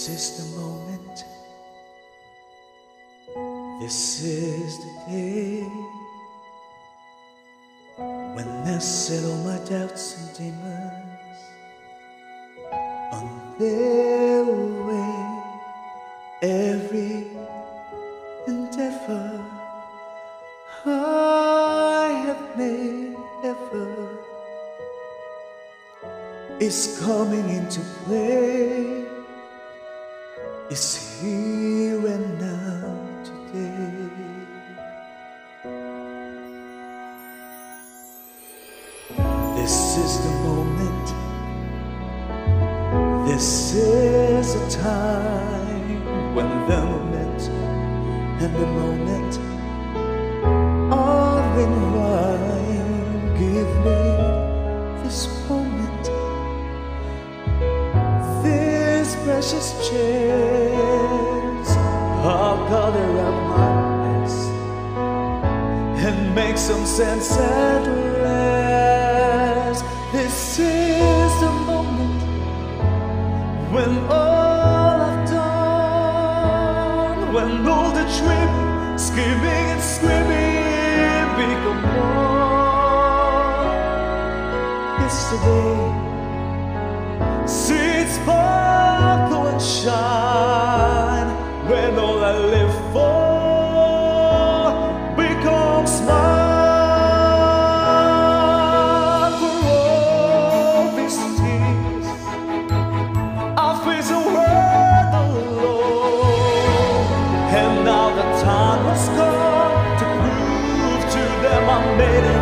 This is the moment. This is the day when I settle my doubts and demons on their way. Every endeavor I have made ever is coming into play. Is here and now today. This is the moment. This is the time when the moment and the moment are in rhyme. Give me this moment, this precious chance. Color my mess and make some sense at last. This is the moment when all I've done, when all the dreaming, scheming and screaming become more. Yesterday, see it sparkle and shine come to prove to them I made it.